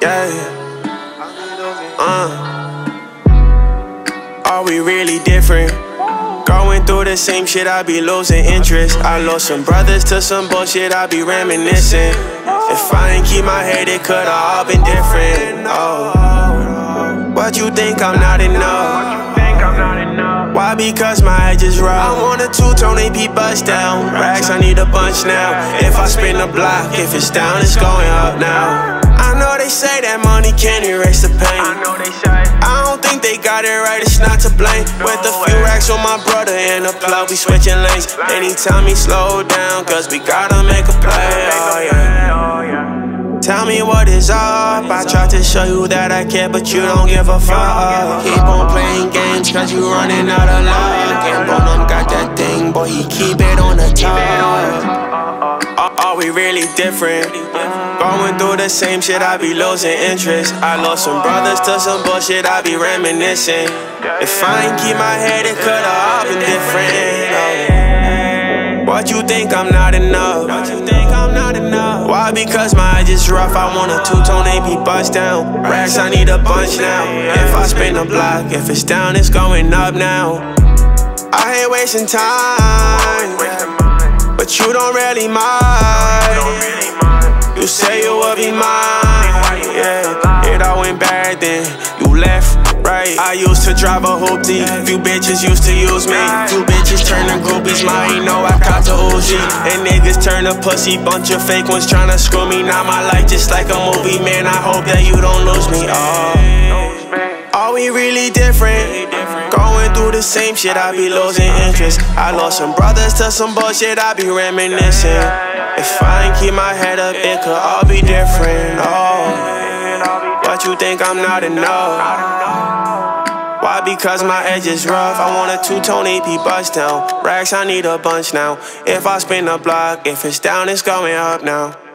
Yeah. Uh. Are we really different? Going through the same shit, I be losing interest. I lost some brothers to some bullshit, I be reminiscing. If I ain't keep my head, it could've all been different. Oh, what you think I'm not enough? Why? Because my edge is raw. I want a two-tone AP bust down. Racks, I need a bunch now. If I spin the block, if it's down, it's going up now. I know they say that money can't erase the pain. I know they say. I don't think they got it right, it's not to blame. With a few racks on my brother and a plug, we switching lanes. Anytime he slow down, cause we gotta make a play. Oh, oh yeah. Tell me what is up. I tried to show you that I care, but you don't give a fuck. Keep on playing games, cause you running out of luck. And Bonham got that thing, boy, he keep it on the top. Really different? Going through the same shit, I be losing interest. I lost some brothers to some bullshit, I be reminiscing. If I ain't keep my head, it could've all been different. Oh. What you think I'm not enough? What you think I'm not enough? Why? Because my eyes is rough. I want a two-tone AP bust down. Racks, I need a bunch now. If I spin the block, if it's down, it's going up now. I hate wasting time, but you don't really mind. You say you will be mine, yeah. It all went bad then. You left right. I used to drive a hoopty. Few bitches used to use me. Few bitches turning groupies. My ain't know I caught the Uzi. And niggas turn a pussy. Bunch of fake ones tryna screw me. Now my life just like a movie, man. I hope that you don't lose me. Oh. Are we really different? Going through the same shit, I be losing interest. I lost some brothers to some bullshit, I be reminiscing. If I ain't keep my head up, it could all be different. Oh, but you think I'm not enough? Why? Because my edge is rough. I want a two-tone AP bust down. Racks, I need a bunch now. If I spin the block, if it's down, it's going up now.